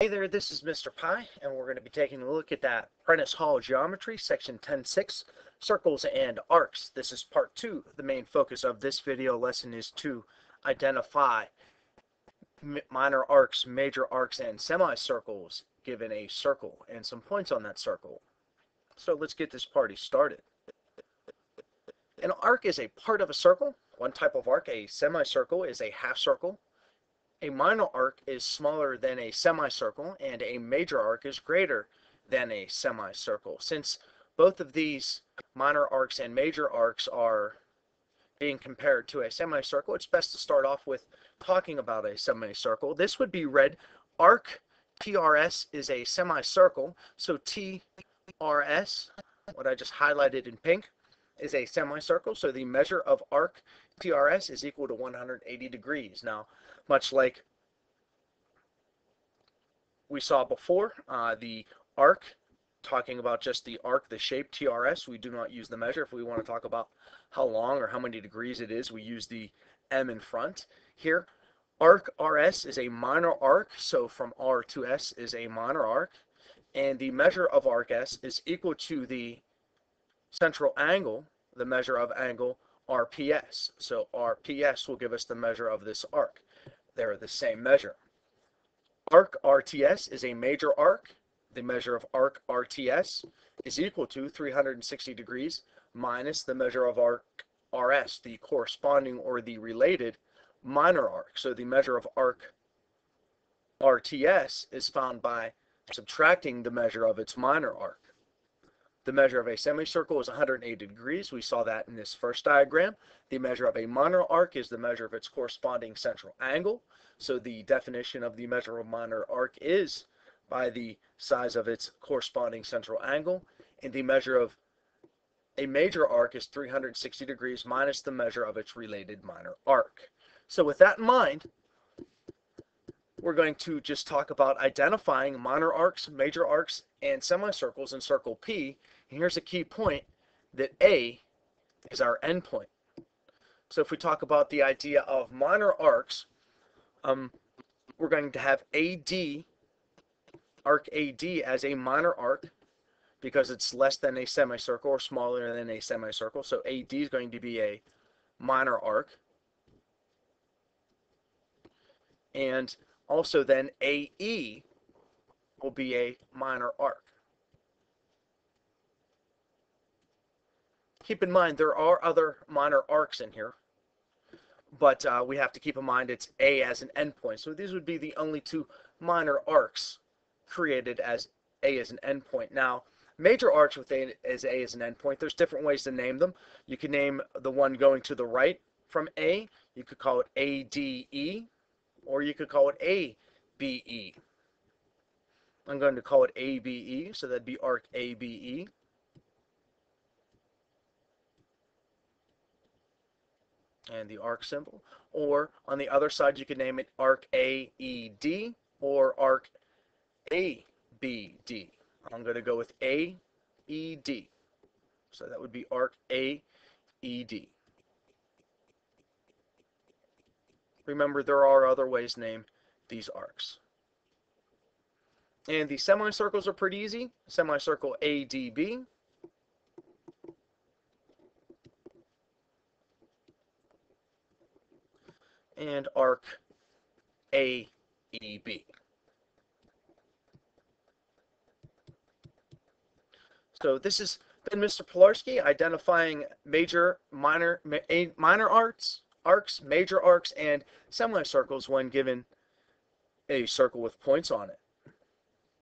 Hey there, this is Mr. Pi, and we're going to be taking a look at that Prentice Hall Geometry, Section 10.6, Circles and Arcs. This is part two. The main focus of this video lesson is to identify minor arcs, major arcs, and semicircles given a circle and some points on that circle. So let's get this party started. An arc is a part of a circle. One type of arc, a semicircle, is a half circle a minor arc is smaller than a semicircle and a major arc is greater than a semicircle. Since both of these minor arcs and major arcs are being compared to a semicircle, it's best to start off with talking about a semicircle. This would be read arc TRS is a semicircle, so TRS, what I just highlighted in pink, is a semicircle, so the measure of arc TRS is equal to 180 degrees. Now, much like we saw before, uh, the arc, talking about just the arc, the shape, TRS, we do not use the measure. If we want to talk about how long or how many degrees it is, we use the M in front. Here, arc RS is a minor arc, so from R to S is a minor arc, and the measure of arc S is equal to the central angle, the measure of angle RPS. So RPS will give us the measure of this arc they're the same measure. Arc RTS is a major arc. The measure of arc RTS is equal to 360 degrees minus the measure of arc RS, the corresponding or the related minor arc. So the measure of arc RTS is found by subtracting the measure of its minor arc. The measure of a semicircle is 180 degrees. We saw that in this first diagram. The measure of a minor arc is the measure of its corresponding central angle. So the definition of the measure of minor arc is by the size of its corresponding central angle. And the measure of a major arc is 360 degrees minus the measure of its related minor arc. So with that in mind, we're going to just talk about identifying minor arcs, major arcs, and semicircles in circle P and here's a key point that A is our endpoint. So if we talk about the idea of minor arcs, um, we're going to have AD, arc AD as a minor arc because it's less than a semicircle or smaller than a semicircle. So AD is going to be a minor arc. And also then AE will be a minor arc. Keep in mind there are other minor arcs in here, but uh, we have to keep in mind it's A as an endpoint. So these would be the only two minor arcs created as A as an endpoint. Now, major arcs with A as A as an endpoint, there's different ways to name them. You can name the one going to the right from A, you could call it ADE, or you could call it ABE. I'm going to call it ABE, so that'd be arc ABE. And the arc symbol. Or on the other side, you could name it arc AED or arc ABD. I'm going to go with AED. So that would be arc AED. Remember, there are other ways to name these arcs. And the semicircles are pretty easy. Semicircle ADB and arc AEB. So this has been Mr. Pilarski identifying major, minor, minor arcs, arcs, major arcs, and semicircles when given a circle with points on it.